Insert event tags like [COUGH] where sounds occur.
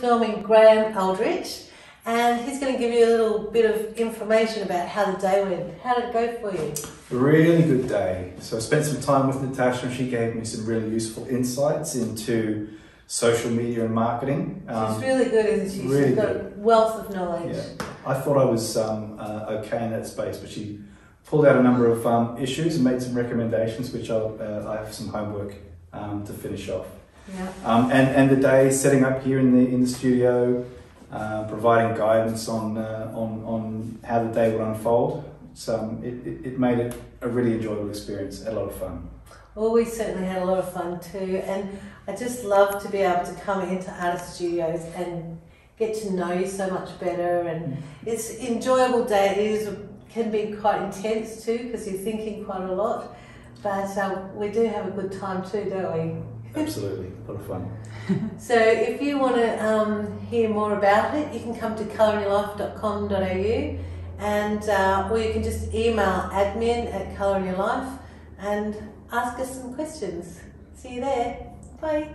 filming Graham Eldridge and he's going to give you a little bit of information about how the day went. How did it go for you? Really good day. So I spent some time with Natasha and she gave me some really useful insights into social media and marketing. Um, She's really good, isn't she? Really She's got good. a wealth of knowledge. Yeah. I thought I was um, uh, okay in that space, but she pulled out a number of um, issues and made some recommendations, which I'll, uh, I have some homework um, to finish off. Yeah. Um, and, and the day setting up here in the in the studio, uh, providing guidance on, uh, on, on how the day would unfold. So um, it, it, it, made it a really enjoyable experience, a lot of fun. Well, we certainly had a lot of fun too, and I just love to be able to come into artist studios and get to know you so much better. And mm. it's enjoyable day. It is can be quite intense too because you're thinking quite a lot, but uh, we do have a good time too, don't we? Absolutely, a lot of fun. [LAUGHS] so if you want to um, hear more about it, you can come to colourinyourlife.com.au and uh, or you can just email admin at colourinyourlife and ask us some questions. See you there. Bye.